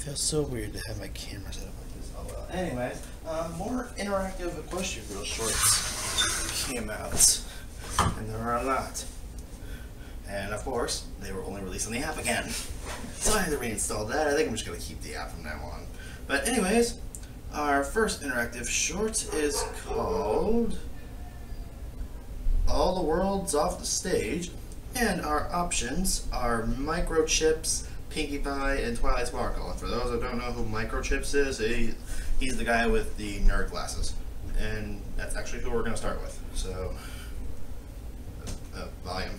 feels so weird to have my camera set up like this. Oh well. Anyways, uh, more interactive equestrian real shorts came out, and there are a lot. And of course, they were only released on the app again. So I had to reinstall that. I think I'm just gonna keep the app from now on. But anyways, our first interactive short is called All the World's Off the Stage. And our options are microchips, Pinkie Pie, and Twilight Sparkle. And for those that don't know who Microchips is, he, he's the guy with the nerd glasses. And that's actually who we're going to start with. So, uh, uh volume.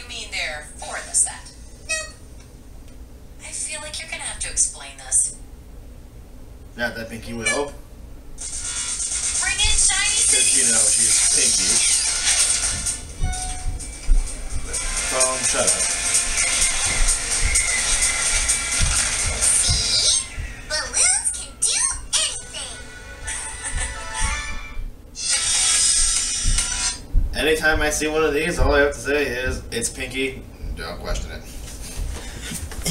see one of these, all I have to say is it's Pinkie. Don't question it.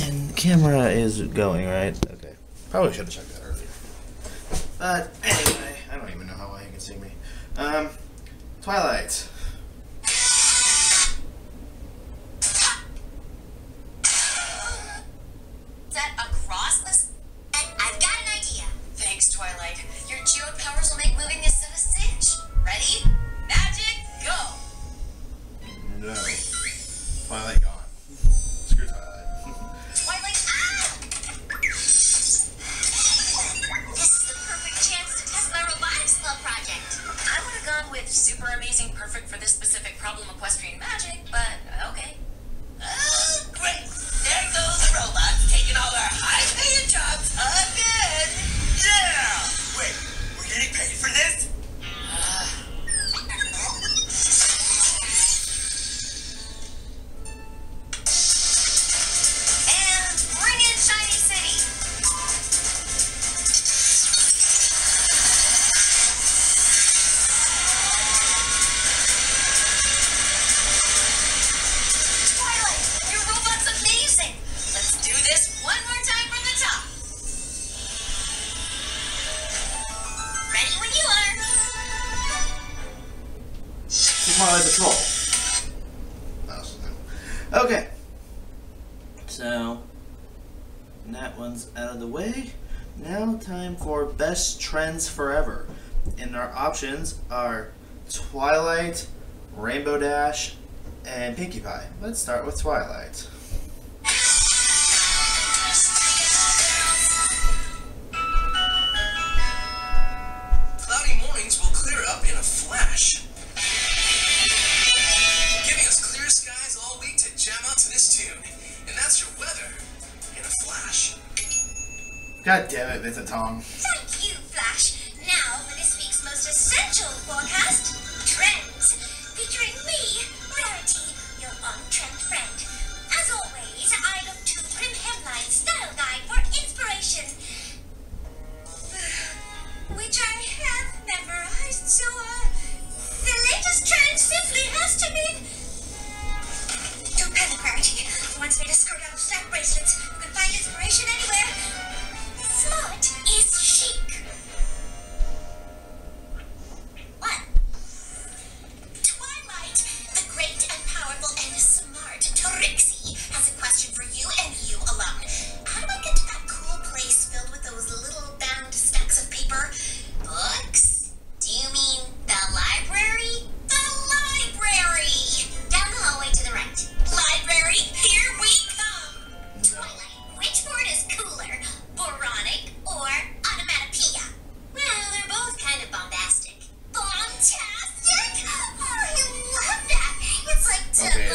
And camera is going, right? Okay. Probably should have checked that earlier. But anyway, I don't even know how well you can see me. Um, Twilight. options are Twilight, Rainbow Dash, and Pinkie Pie. Let's start with Twilight. Cloudy mornings will clear up in a flash. Giving us clear skies all week to jam to this tune. And that's your weather in a flash. God damn it, Vince Tom.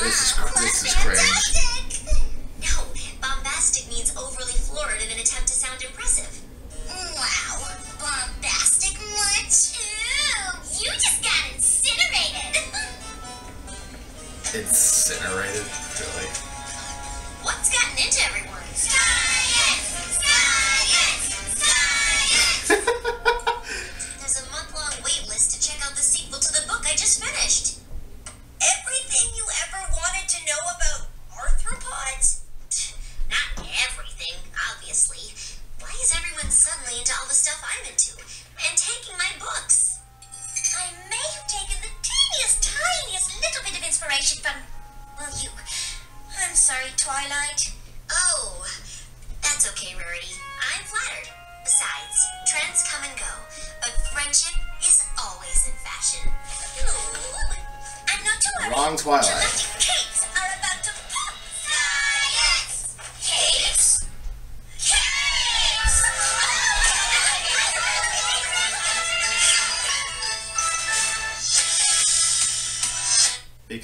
This is this is cringe.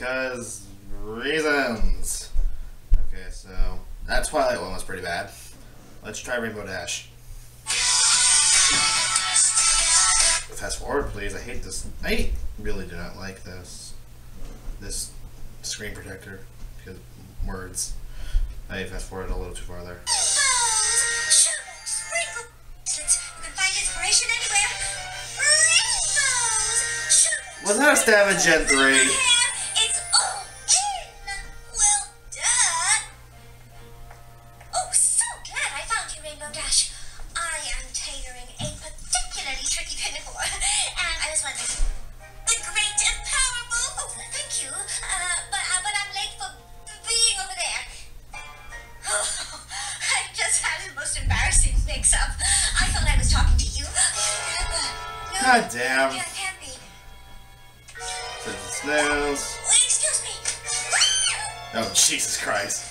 because reasons. Okay, so that Twilight one was pretty bad. Let's try Rainbow Dash. Fast forward, please. I hate this. I really do not like this. This screen protector. Because words. I fast forward a little too far there. Was that a stab Gen 3? God damn. Yeah, it can't be. Snails. Excuse me. Oh, Jesus Christ.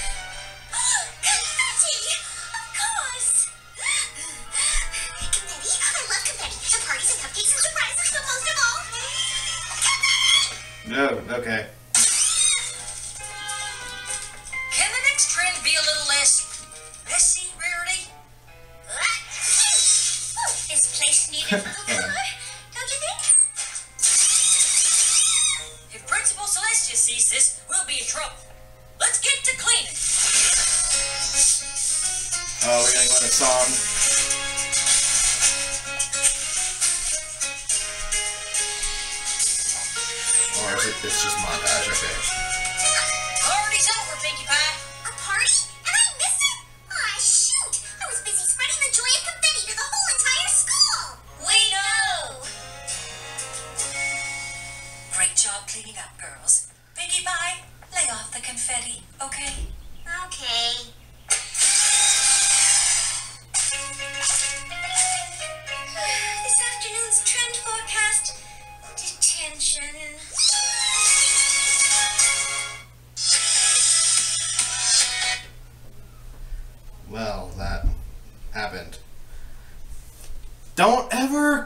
No, okay.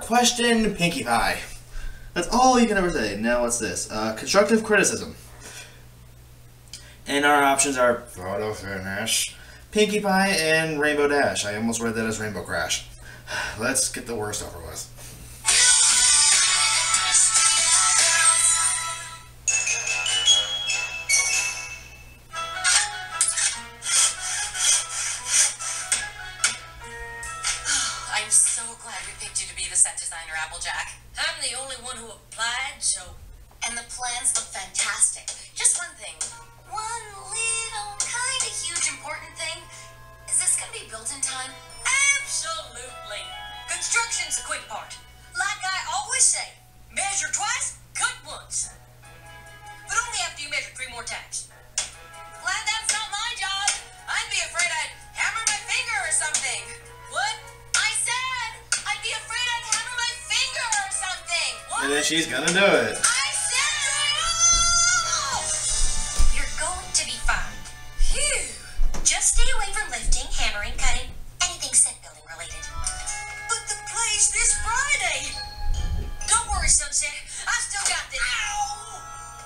Question Pinkie Pie. That's all you can ever say. Now, what's this? Uh, constructive criticism. And our options are Photo Finish, Pinkie Pie, and Rainbow Dash. I almost read that as Rainbow Crash. Let's get the worst over with. Built in time? Absolutely. Construction's the quick part. Like I always say, measure twice, cut once. But only after you measure three more times. Glad that's not my job. I'd be afraid I'd hammer my finger or something. What? I said I'd be afraid I'd hammer my finger or something. What? And then she's gonna do it. Don't worry, Sunset. I still got this. Ow!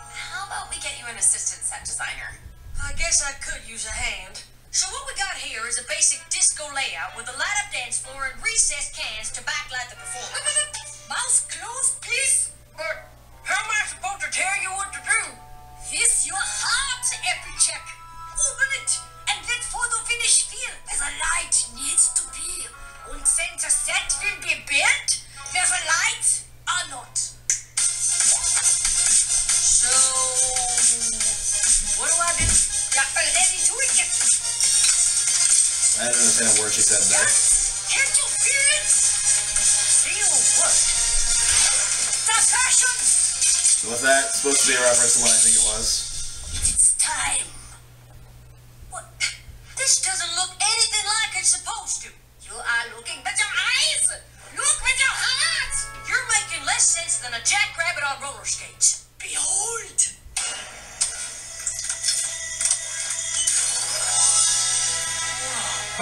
How about we get you an assistant set designer? I guess I could use a hand. So what we got here is a basic disco layout with a light-up dance floor and recessed cans to backlight the performance. Mouse closed, please. But how am I supposed to tell you what to do? This your heart, Applejack. Open it and let photo finish feel where the light needs to be. And since the set will be built, there's a light not. So, what do I do? Got my lady to it. I didn't understand a word she said there. Can't you feel it? Feel what? The passion. Was that supposed to be a reference to what I think it was?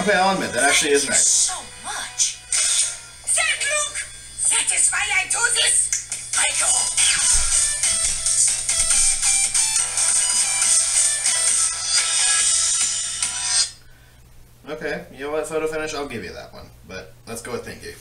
Okay, I'll admit that actually is nice. So much. That look. That is why I do this. I go. Okay, you know what, photo finish, I'll give you that one. But let's go with Pinkie.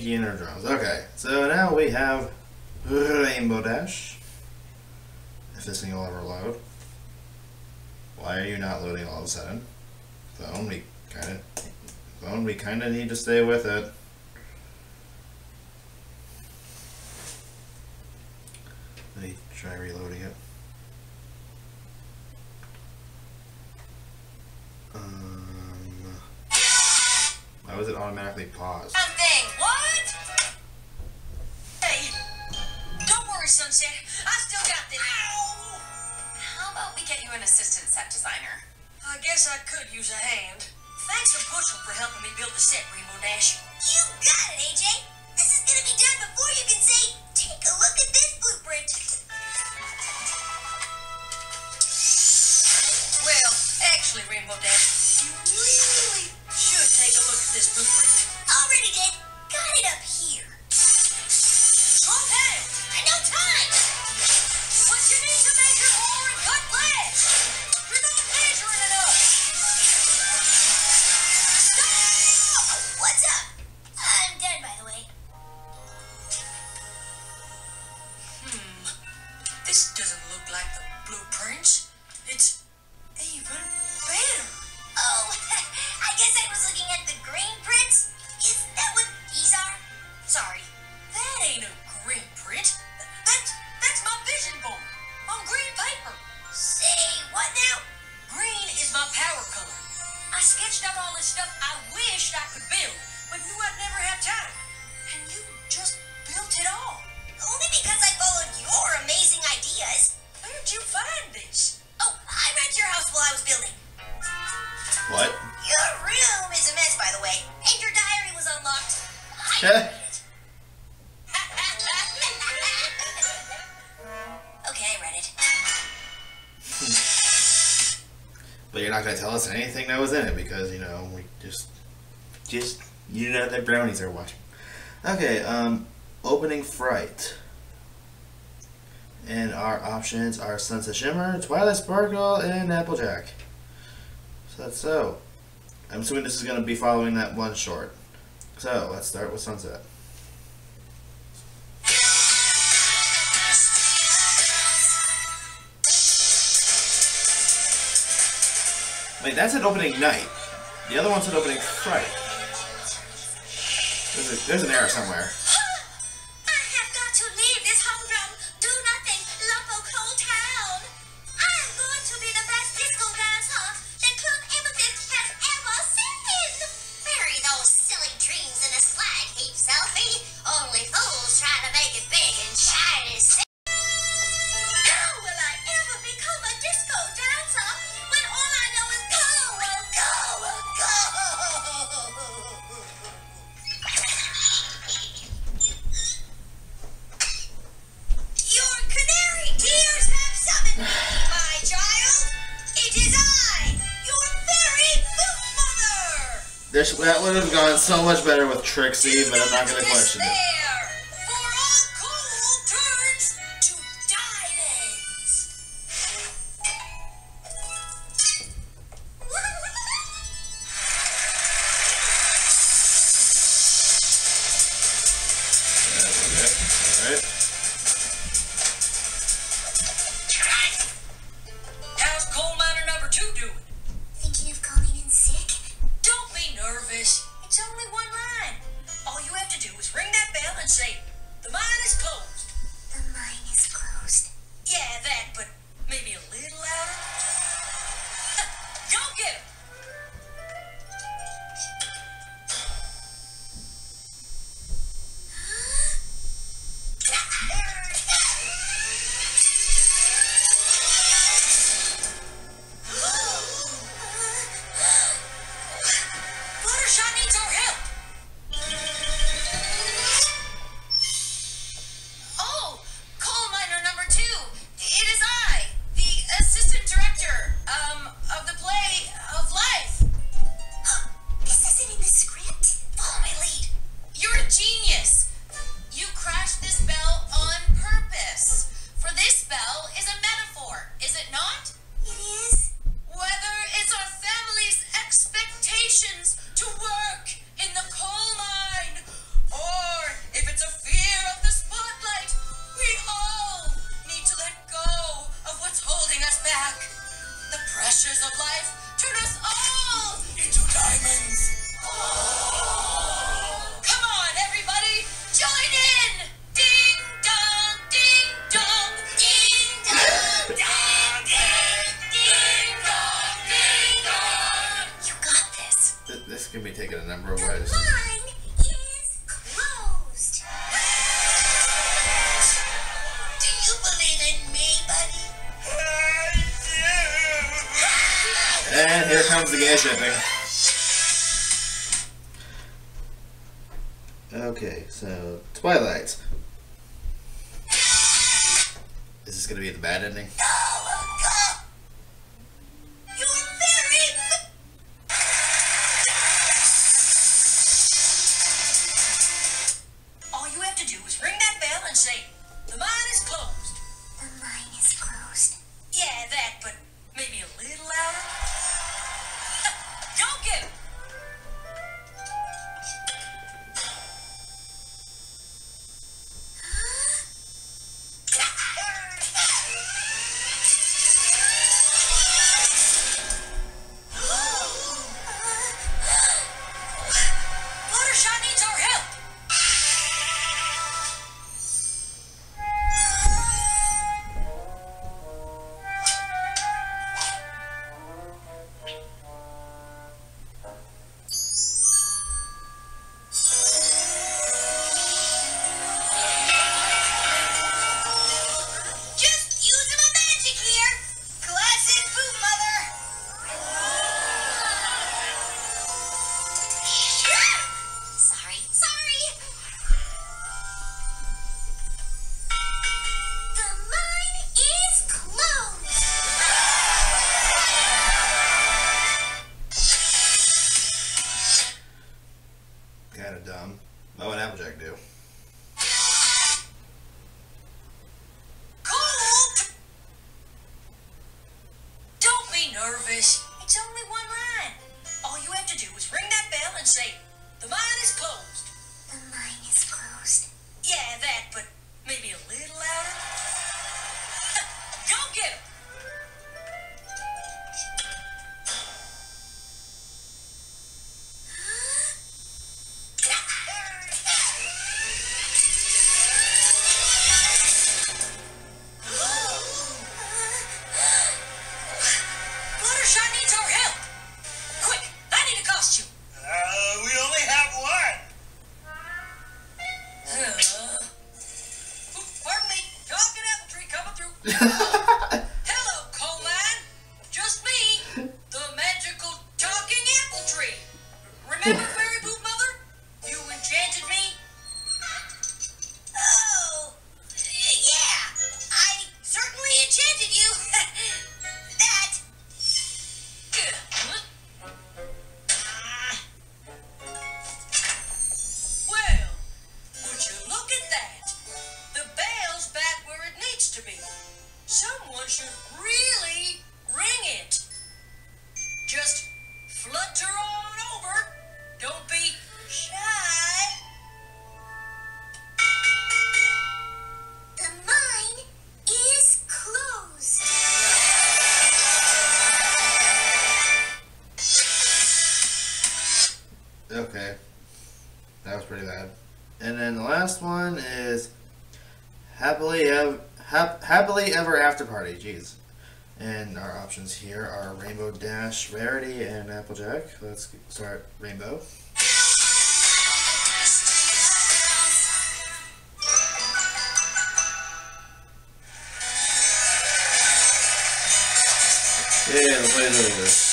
Drums. Okay, so now we have Rainbow Dash. If this thing will ever load. Why are you not loading all of a sudden? Phone, we kind of, phone, we kind of need to stay with it. Thanks a bushel for helping me build the set, Rainbow Dash. You got it, AJ. This is gonna be done before you can say, take a look at this blueprint. Well, actually, Rainbow Dash, you really should take a look at this blueprint. Already did. Got it up here. Down. I no time. But you need to measure us anything that was in it because you know we just, just you know that bronies are watching. Okay, um, opening fright. And our options are Sunset Shimmer, Twilight Sparkle, and Applejack. So that's so. I'm assuming this is gonna be following that one short. So let's start with Sunset. Wait, that's an opening night. The other one's an opening fright. There's, a, there's an error somewhere. that would have gone so much better with Trixie, but I'm not gonna question it. That was pretty bad. And then the last one is happily ever happily ever after party. Jeez. And our options here are Rainbow Dash, Rarity, and Applejack. Let's start Rainbow. Yeah, let's play it.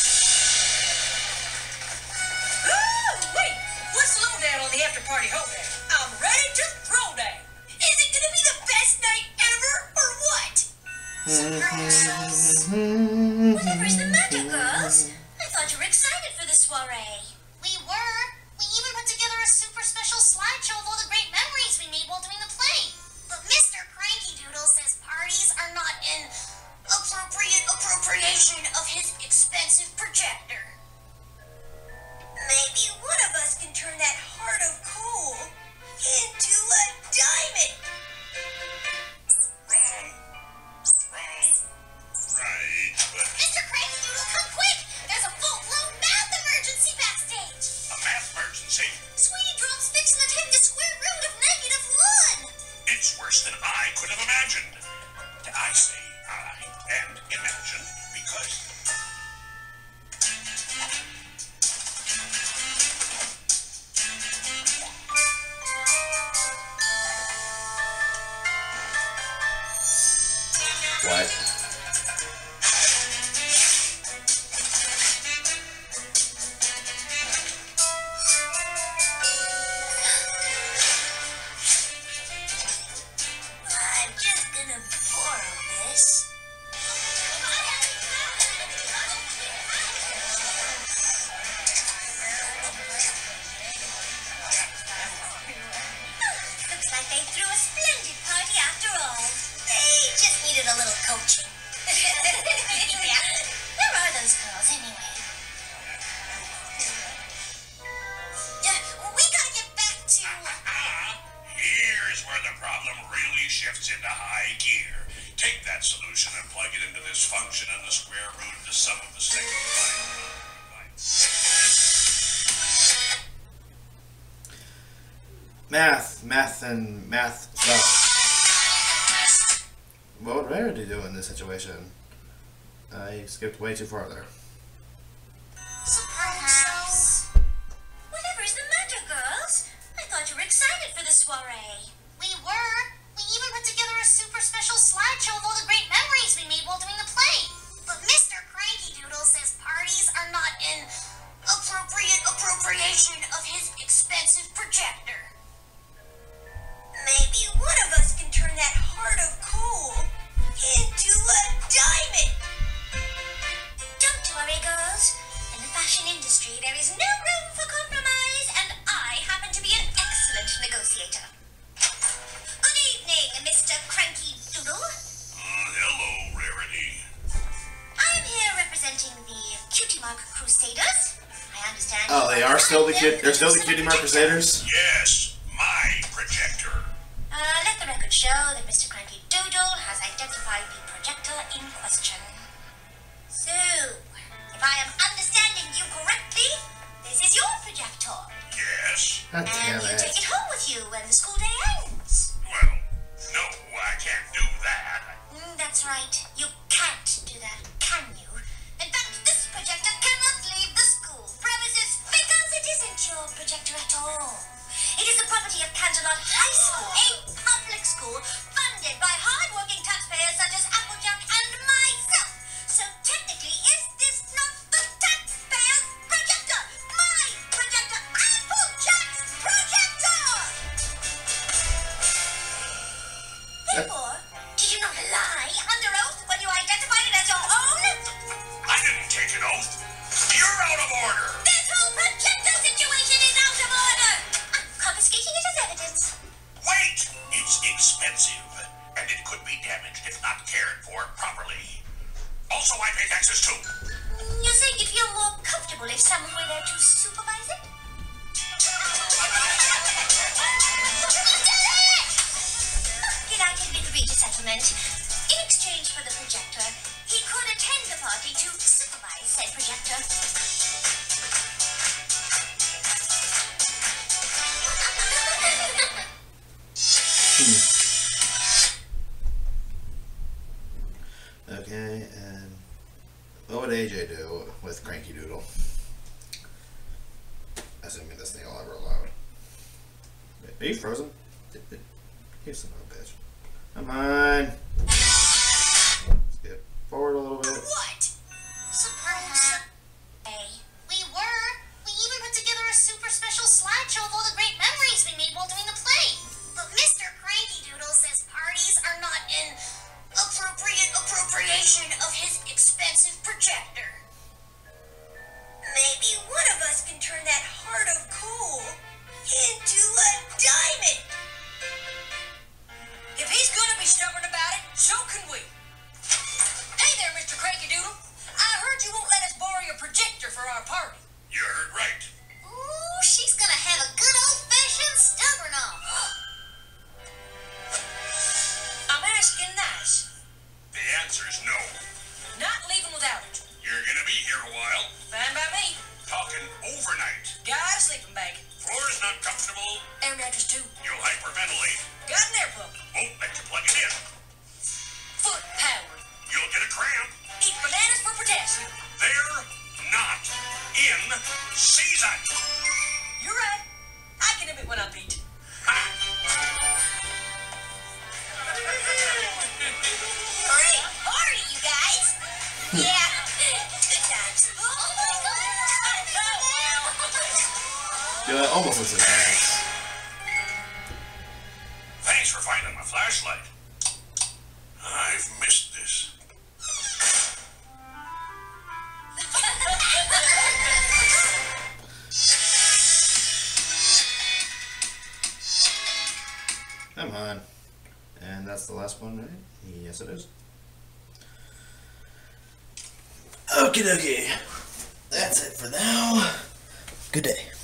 and math stuff. What would Rare do in this situation? I skipped way too far there. still the kid. There's still the kid in my Crusaders. Cranky Doodle? Assuming this thing will ever load. Wait, Are you frozen? You son of a bitch. Come on. Skip forward a little bit. What? Surprise. Hey, we were. We even put together a super special slideshow of all the great memories we made while doing the play. But Mr. Cranky Doodle says parties are not an appropriate appropriation of his expensive projector. Maybe one of us can turn that heart of coal into a diamond. If he's gonna be stubborn about it, so can we. Hey there, Mr. Cranky Doodle. I heard you won't let us borrow your projector for our party. You heard right. Ooh, she's gonna have a good old-fashioned stubborn off. I'm asking nice. The answer's no. Not leaving without it. You're gonna be here a while. Fine by me. Talking overnight. Got a sleeping bag. Floor's not comfortable. Air mattress too. You'll hyperventilate. Got an air pump. Won't let you plug it in. Foot powered. You'll get a cramp. Eat bananas for potassium. They're not in season. You're right. Almost looks like ass. Thanks for finding my flashlight. I've missed this. Come on. And that's the last one, right? Yes, it is. Okie dokie. That's it for now. Good day.